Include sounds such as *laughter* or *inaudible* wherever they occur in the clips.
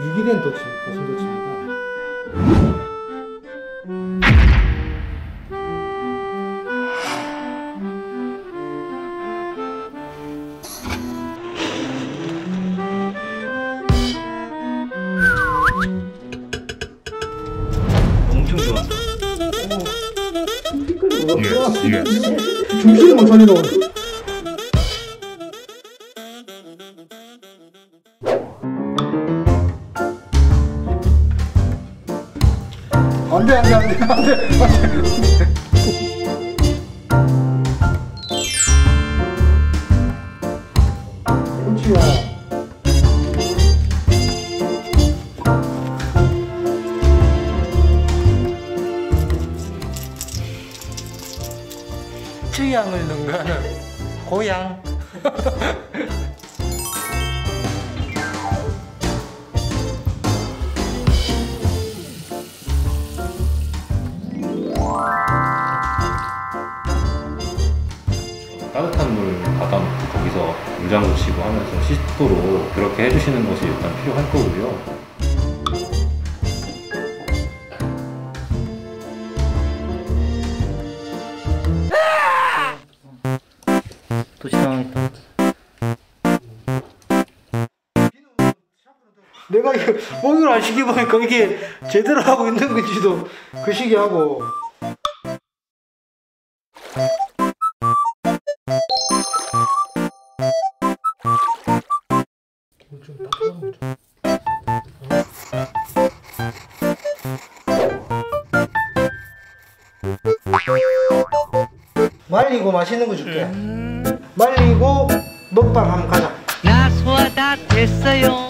유기된 도치, 고슴 도치입니다. 엄청 좋아한다. 중심을 못 살리 안돼 안돼 안돼 안돼 취향을 능가하는 고향. *laughs* 따뜻한 물 받아놓고 거기서 물장구 치고 하면서 씻도록 그렇게 해주시는 것이 일단 필요할 거고요. 도시당했다. 내가 이거 목욕을 안 시켜보니까 이게 제대로 하고 있는 건지도 그 시기하고 말리고 맛있는 거 줄게. 말리고 먹방 한번 가자. 나 소화 다 됐어요.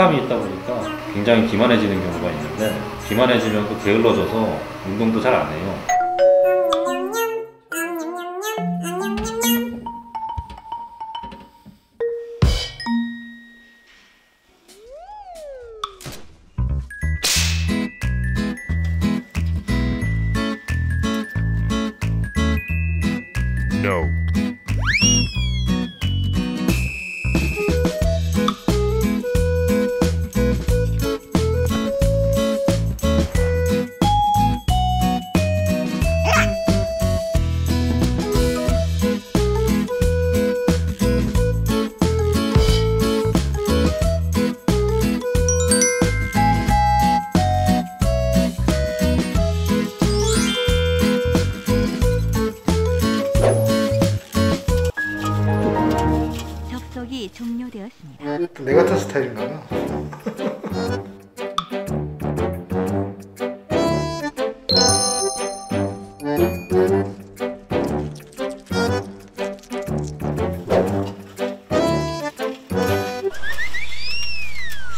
식탐이 있다 보니까 굉장히 기만해지는 경우가 있는데 기만해지면 또 게을러져서 운동도 잘 안 해요. 종료되었습니다. 내 같은 스타일인가 봐.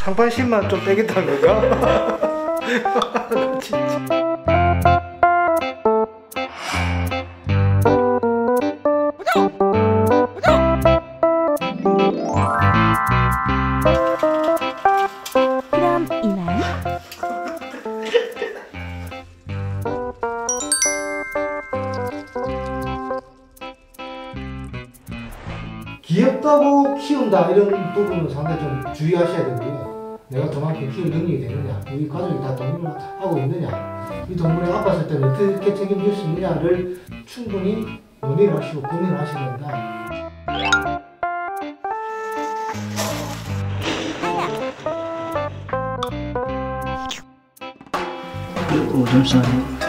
상반신만 좀 빼겠다는 건가? *laughs* 진짜. 귀엽다고 키운다 이런 부분은 상당히 좀 주의하셔야 되고요. 내가 그만큼 키울 능력이 되느냐, 우리 가족이 다 동물을 하고 있느냐, 이 동물이 아팠을 때는 어떻게 책임질 수 있느냐를 충분히 논의를 하시고 고민을 하셔야 된다. 오줌 싸네.